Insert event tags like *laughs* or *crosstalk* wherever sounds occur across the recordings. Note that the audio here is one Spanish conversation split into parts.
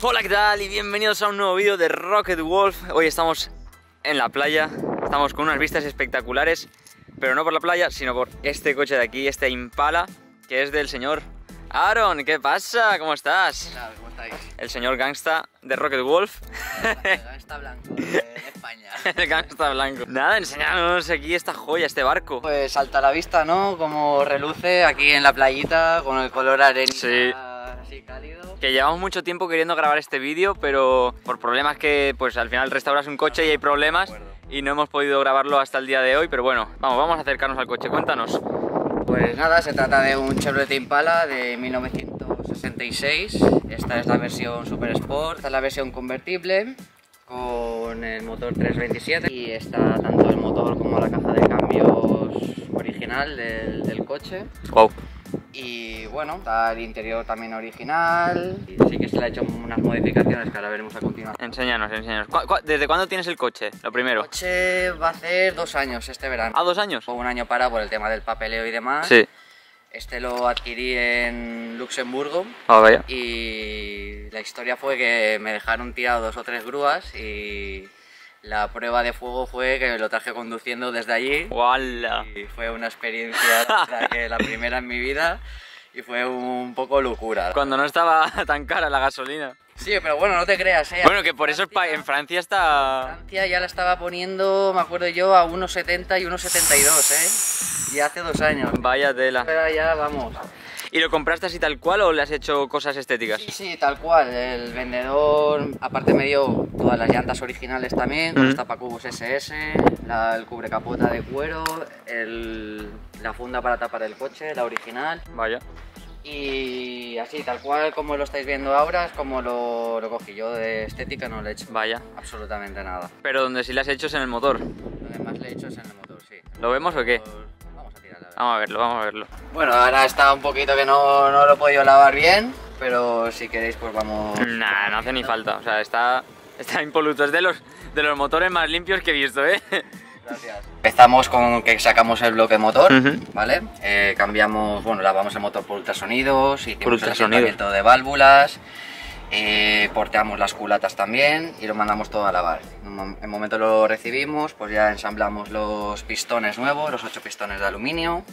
Hola, ¿qué tal? Y bienvenidos a un nuevo vídeo de Rocket Wolf. Hoy estamos en la playa, estamos con unas vistas espectaculares, pero no por la playa, sino por este coche de aquí, este Impala, que es del señor Aaron. ¿Qué pasa? ¿Cómo estás? ¿Qué tal? ¿Cómo estáis? El señor gangsta de Rocket Wolf. El *laughs* gangsta blanco de España. *laughs* El gangsta blanco. Nada, enséñanos aquí esta joya, este barco. Pues salta a la vista, ¿no? Como reluce aquí en la playita con el color arenita Sí. Así cálido. Que llevamos mucho tiempo queriendo grabar este vídeo, pero por problemas que pues al final restauras un coche y hay problemas y no hemos podido grabarlo hasta el día de hoy, pero bueno, vamos, vamos a acercarnos al coche, cuéntanos. Pues nada, se trata de un Chevrolet Impala de 1966. Esta es la versión Super Sport, esta es la versión convertible con el motor 327 y está tanto el motor como la caja de cambios original del, del coche. Wow. Y bueno, está el interior también original. Y sí que se le ha hecho unas modificaciones que ahora veremos a continuación. Enséñanos, enséñanos. ¿Cu- cu- ¿Desde cuándo tienes el coche? Lo El primero. coche va a hacer dos años este verano. ¿A dos años? Fue un año para por el tema del papeleo y demás. Sí. Este lo adquirí en Luxemburgo Ah, vaya. y la historia fue que me dejaron tirado dos o tres grúas y la prueba de fuego fue que lo traje conduciendo desde allí ¡Wala! y fue una experiencia *laughs* la, que- la primera en mi vida y fue un poco locura. Cuando no estaba *laughs* tan cara la gasolina. Sí, pero bueno, no te creas, ¿eh? Bueno, que por eso en Francia está... Francia ya la estaba poniendo, me acuerdo yo, a 1,70 y 1,72, ¿eh? Y hace dos años. Vaya tela. Pero ya vamos. ¿Y lo compraste así tal cual o le has hecho cosas estéticas? Sí, sí, tal cual. El vendedor, aparte me dio todas las llantas originales también, con Ujú. los tapacubos SS, la- el cubrecapota de cuero, el- la funda para tapar el coche, la original. Vaya. Y así, tal cual como lo estáis viendo ahora, es como lo, lo cogí yo de estética, no le he hecho Vaya. absolutamente nada. Pero donde sí le has hecho es en el motor. Lo más le he hecho es en el motor, sí. ¿Lo vemos o qué? Vamos a verlo, vamos a verlo. Bueno, ahora está un poquito que no, no lo he podido lavar bien, pero si queréis pues vamos... Nah, no hace ni falta. O sea, está, está impoluto. Es de los, de los motores más limpios que he visto, ¿eh? Gracias. Empezamos con que sacamos el bloque motor, Ujú. ¿vale? Eh, cambiamos, bueno, lavamos el motor por ultrasonidos, hicimos Por el ultrasonidos. asentamiento de válvulas, eh, porteamos las culatas también y lo mandamos todo a lavar. En el momento lo recibimos, pues ya ensamblamos los pistones nuevos, los ocho pistones de aluminio,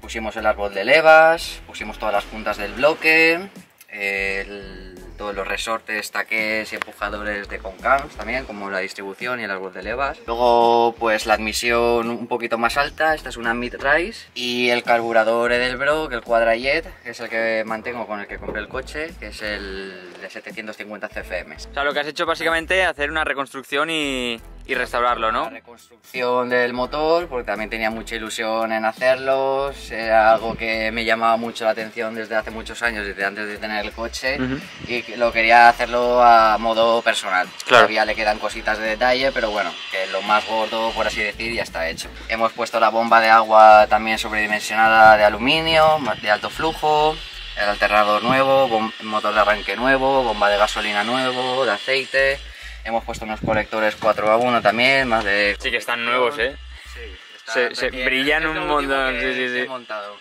pusimos el árbol de levas, pusimos todas las puntas del bloque, el- los resortes, taques y empujadores de Concams también, como la distribución y el árbol de levas. Luego, pues la admisión un poquito más alta, esta es una mid-rise, y el carburador Edelbrock, el Quadrajet, que es el que mantengo con el que compré el coche, que es el de 750 CFM. O sea, lo que has hecho básicamente es hacer una reconstrucción y, y restaurarlo, La ¿no? reconstrucción del motor, porque también tenía mucha ilusión en hacerlos, era algo que me llamaba mucho la atención desde hace muchos años, desde antes de tener el coche, Ujú. y que lo quería hacerlo a modo personal. Claro. Todavía le quedan cositas de detalle, pero bueno, que lo más gordo, por así decir, ya está hecho. Hemos puesto la bomba de agua también sobredimensionada de aluminio, de alto flujo, el alternador nuevo, motor de arranque nuevo, bomba de gasolina nuevo, de aceite. Hemos puesto unos colectores 4 a 1 también, más de... Sí que están nuevos, ¿eh? Sí, Se- brillan un montón, sí, sí, sí. montado.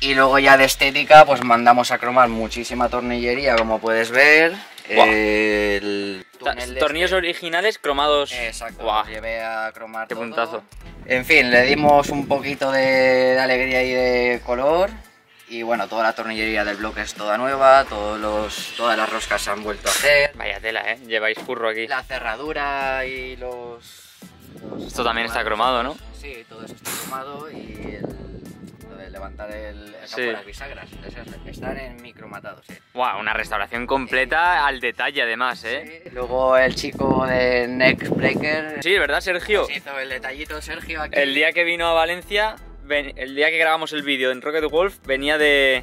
Y luego ya de estética, pues mandamos a cromar muchísima tornillería, como puedes ver. El túnel de tornillos originales cromados. este- Exacto, llevé a cromar Qué todo. puntazo. En fin, le dimos un poquito de, de alegría y de color. Y bueno, toda la tornillería del bloque es toda nueva, todos los, todas las roscas se han vuelto a hacer. Vaya tela, ¿eh? Lleváis curro aquí. La cerradura y los... los- Esto también está cromado, ¿no? Sí, todo eso está cromado y el, lo de levantar el, Sí. de las bisagras. esas están en micromatados, sí. Guau, una restauración completa al detalle además, ¿eh? Sí, Luego el chico de Next Breaker Sí, ¿verdad, Sergio? nos hizo el detallito Sergio aquí. El día que vino a Valencia, ven- el día que grabamos el vídeo en Rocket Wolf, venía de,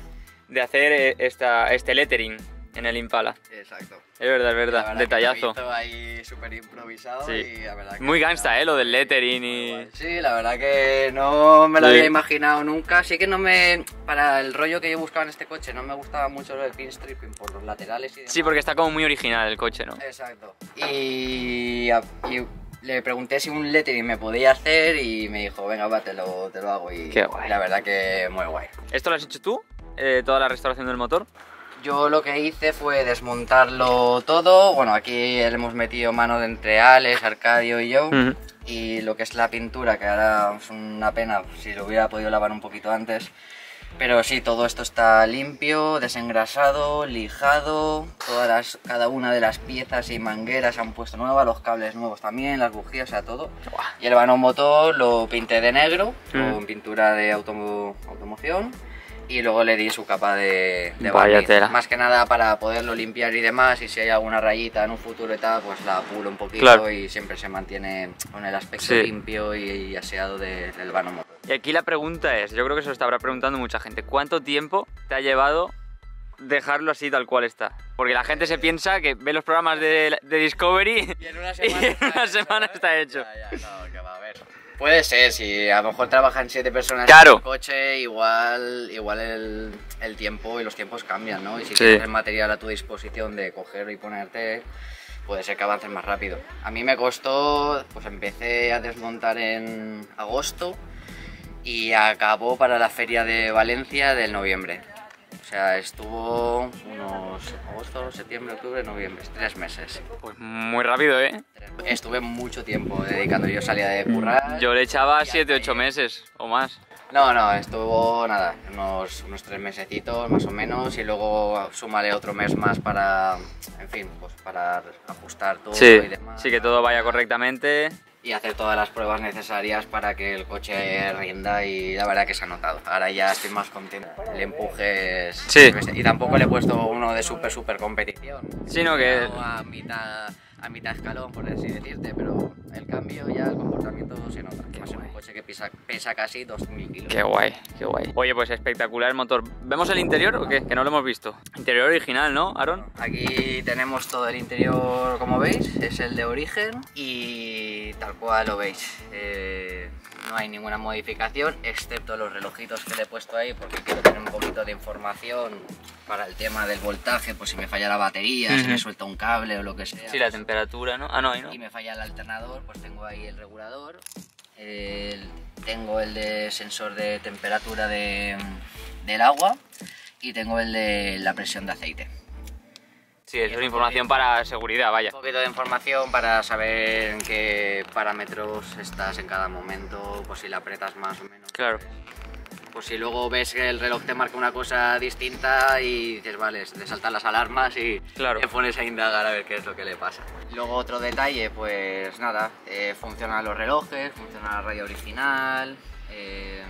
de hacer eh, esta, este lettering en el Impala. Exacto. Es verdad, es La verdad, que detallazo. hizo ahí súper improvisado Sí. y la verdad que Muy gangsta, ¿eh? Lo del lettering y... Sí, la verdad que no me lo Sí. había imaginado nunca. Sí que no me... Para el rollo que yo buscaba en este coche no me gustaba mucho lo del pin stripping por los laterales y demás. Sí, porque está como muy original el coche, ¿no? Exacto. Y, y le pregunté si un lettering me podía hacer y me dijo, venga, va, te lo, te lo hago. Y Qué guay. la verdad que muy guay. ¿Esto lo has hecho tú? Eh, ¿Toda la restauración del motor? Yo lo que hice fue desmontarlo todo. Bueno, aquí le hemos metido mano de entre Alex, Arcadio y yo. Ujú. Y lo que es la pintura, que ahora es una pena si lo hubiera podido lavar un poquito antes. Pero sí, todo esto está limpio, desengrasado, lijado. Todas las, cada una de las piezas y mangueras se han puesto nuevas, los cables nuevos también, las bujías, o sea, todo. Y el vano motor lo pinté de negro, Mm. con pintura de automo- automoción. Y luego le di su capa de, de barniz. Más que nada para poderlo limpiar y demás. Y si hay alguna rayita en un futuro y tal, pues la pulo un poquito Claro. y siempre se mantiene con el aspecto Sí. limpio y, y aseado de- del vano motor. Y aquí la pregunta es, yo creo que se lo estará preguntando mucha gente, ¿cuánto tiempo te ha llevado dejarlo así tal cual está? Porque la gente se piensa que ve los programas de, de Discovery Y en una *laughs* semana en una está semana hecho, está ¿eh? hecho. Ya, ya, no, que va a ver. Puede ser, si a lo mejor trabajan siete personas Claro. en el coche, igual, igual el, el tiempo y los tiempos cambian, ¿no? Y si Sí. tienes material a tu disposición de coger y ponerte, puede ser que avances más rápido. A mí me costó, pues empecé a desmontar en agosto y acabó para la feria de Valencia del noviembre. O sea, estuvo unos agosto, septiembre, octubre, noviembre, tres meses. Pues muy rápido, ¿eh? Estuve mucho tiempo dedicando, yo salía de currar. Yo le echaba y 7, hasta 8 ahí. meses o más. No, no, estuvo nada, unos, unos tres mesecitos más o menos y luego súmale otro mes más para, en fin, pues para ajustar todo Sí, y demás. sí que todo vaya correctamente. Y hacer todas las pruebas necesarias para que el coche rinda y la verdad que se ha notado. Ahora ya estoy más contento. El empuje es... Sí. Y tampoco le he puesto uno de súper, súper competición. Sino que- A mitad, a mitad escalón, por así decirte, pero el cambio ya, el comportamiento se nota. Más en un coche que pesa, pesa casi 2.000 kilos. Qué guay, qué guay. Oye, pues espectacular el motor. ¿Vemos el interior o qué? Que no lo hemos visto. Interior original, ¿no, Aaron? Aquí tenemos todo el interior, como veis, es el de origen y tal cual lo veis. Eh, no hay ninguna modificación, excepto los relojitos que le he puesto ahí, porque quiero tener un poquito de información para el tema del voltaje, pues si me falla la batería, si me suelta un cable o lo que sea. Sí, la temperatura, ¿no? Ah, no, ahí no. y me falla el alternador, pues tengo ahí el regulador. el- tengo el de sensor de temperatura de- del agua y tengo el de la presión de aceite. Sí, eso es información para seguridad, vaya. Un poquito de información para saber en qué parámetros estás en cada momento, pues si la apretas más o menos. Claro. Pues si luego ves que el reloj te marca una cosa distinta y dices, vale, te saltan las alarmas y Claro. te pones a indagar a ver qué es lo que le pasa. Luego otro detalle, pues nada, eh, funcionan los relojes, funciona la radio original, eh,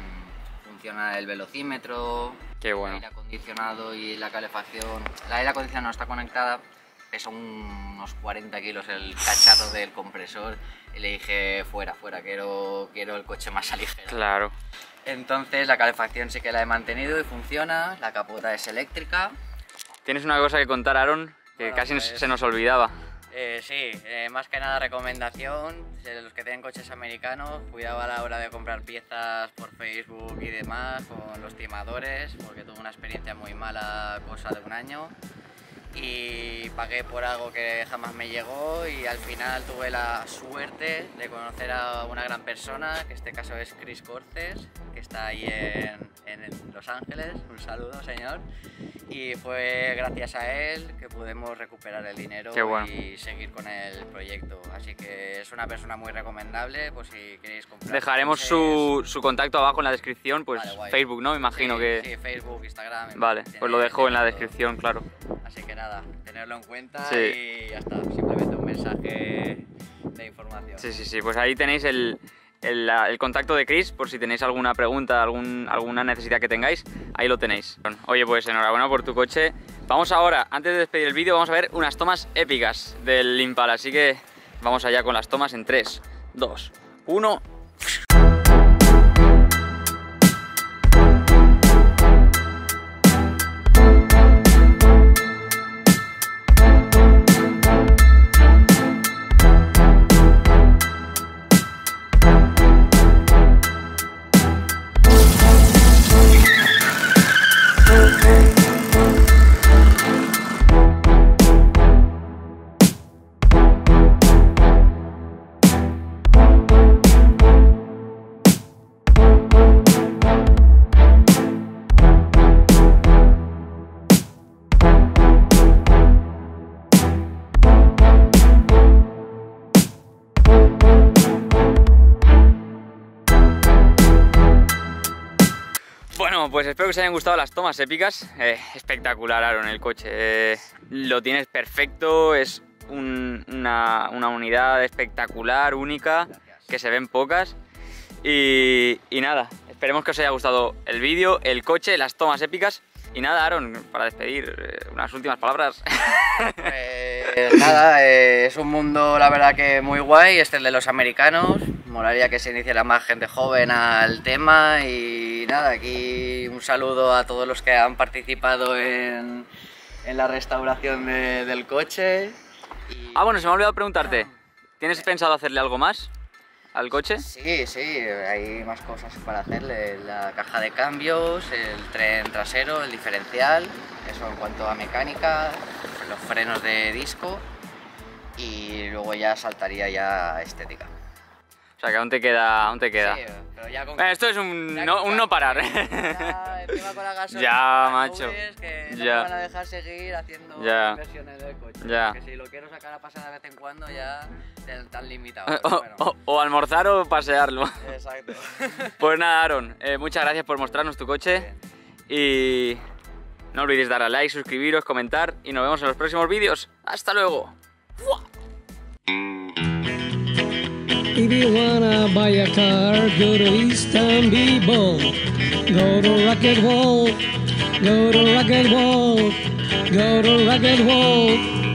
funciona el velocímetro, Qué bueno. el aire acondicionado y la calefacción. La aire acondicionado está conectada, pesa un- unos 40 kilos el cacharro del compresor y le dije, fuera, fuera, quiero, quiero el coche más *laughs* ligero. Claro. Entonces la calefacción sí que la he mantenido y funciona, la capota es eléctrica. Tienes una cosa que contar, Aaron, que Bueno, casi pues- se nos olvidaba. Eh, sí, eh, más que nada recomendación, los que tienen coches americanos, cuidado a la hora de comprar piezas por Facebook y demás con los timadores, porque tuve una experiencia muy mala cosa de un año y pagué por algo que jamás me llegó y al final tuve la suerte de conocer a una gran persona, que en este caso es Chris Corces, que está ahí en, en Los Ángeles, un saludo señor, y fue gracias a él que pudimos recuperar el dinero bueno. y seguir con el proyecto, así que es una persona muy recomendable, pues si queréis comprar... Dejaremos su, su contacto abajo en la descripción, pues Vale. Facebook, ¿no? Me imagino Sí, que... Sí, Facebook, Instagram... Vale, pues lo dejo en la descripción, claro. Así que nada, tenerlo en cuenta Sí. y ya está. Simplemente un mensaje de información. Sí, sí, sí, pues ahí tenéis el, el contacto de Chris por si tenéis alguna pregunta, algún, alguna necesidad que tengáis, ahí lo tenéis. Oye, pues enhorabuena por tu coche. Vamos ahora, antes de despedir el vídeo, vamos a ver unas tomas épicas del Impala, así que vamos allá con las tomas en 3, 2, 1. Pues espero que os hayan gustado las tomas épicas. Eh, espectacular, Aaron, el coche. Eh, lo tienes perfecto, es un- una, unidad espectacular, única, que se ven pocas. Y, y nada, esperemos que os haya gustado el vídeo, el coche, las tomas épicas. Y nada, Aaron, para despedir, eh, unas últimas palabras. Pues nada, eh, es un mundo la verdad que muy guay, este es el de los americanos, molaría que se iniciara más gente joven al tema. Y nada, aquí un saludo a todos los que han participado en, en la restauración de- del coche. y- ah, bueno, se me ha olvidado preguntarte. ¿Tienes pensado hacerle algo más al coche? Sí, sí, hay más cosas para hacerle, la caja de cambios, el tren trasero, el diferencial, eso en cuanto a mecánica, los frenos de disco y luego ya saltaría ya estética. O sea, que aún te queda, aún te queda. Sí, pero ya con... Esto es un ya no, un no parar. Ya, *laughs* encima con la gasolina, Ya, macho. nubes, que no Ya. me van a dejar seguir haciendo Ya. inversiones del coche. Ya. Que si lo quiero sacar a pasar de vez en cuando ya tan limitado. *laughs* o, bueno. o- o almorzar o pasearlo. Exacto. *laughs* Pues nada, Aaron, eh, muchas gracias por mostrarnos tu coche. Y no olvidéis darle a like, suscribiros, comentar y nos vemos en los próximos vídeos. ¡Hasta luego! If you wanna buy a car, go to Istanbul. Go to Rocket Wall. Go to Rocket Wall. Go to Rocket Wall.